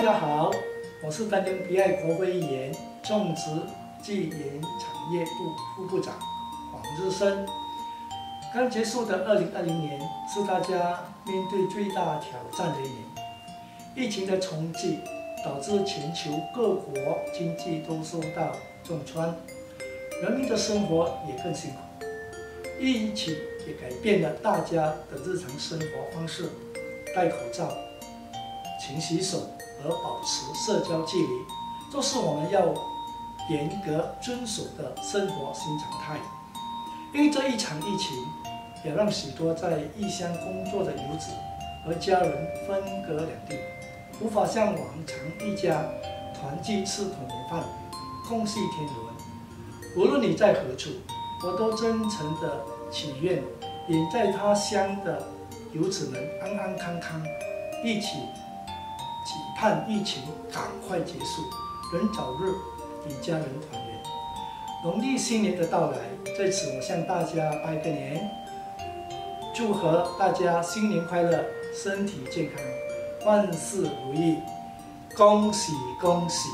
大家好，我是丹江皮爱国会议员、种植暨盐产业部副部长黄日升。刚结束的二零二零年是大家面对最大挑战的一年，疫情的冲击导致全球各国经济都受到重创，人民的生活也更辛苦。疫情也改变了大家的日常生活方式，戴口罩、勤洗手和保持社交距离，都是我们要严格遵守的生活新常态。因为这一场疫情。也让许多在异乡工作的游子和家人分隔两地，无法像往常一家团聚吃团圆饭，共叙天伦。无论你在何处，我都真诚的祈愿，远在他乡的游子们安安康康，一起盼疫情赶快结束，能早日与家人团圆。农历新年的到来，在此我向大家拜个年。祝贺大家新年快乐，身体健康，万事如意，恭喜恭喜！